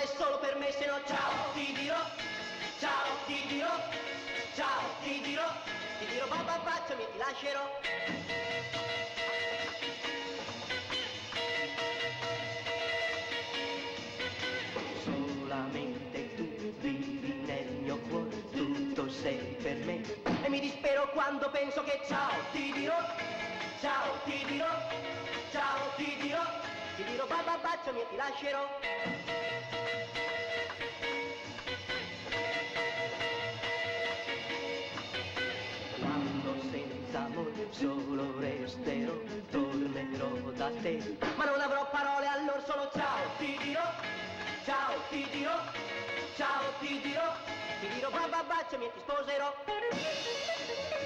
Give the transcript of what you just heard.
è solo per me se no ciao ti dirò ciao ti dirò ciao ti dirò ti dirò papà mi ti lascerò. Solamente tu vivi nel mio cuore tutto sei per me. E mi dispero quando penso che ciao ti dirò ciao ti dirò baciami e ti lascerò. Quando senza amore solo resterò, tornerò da te. Ma non avrò parole, allora solo ciao ti dirò, ciao ti dirò, ciao ti dirò, ti dirò babà baciami e ti sposerò.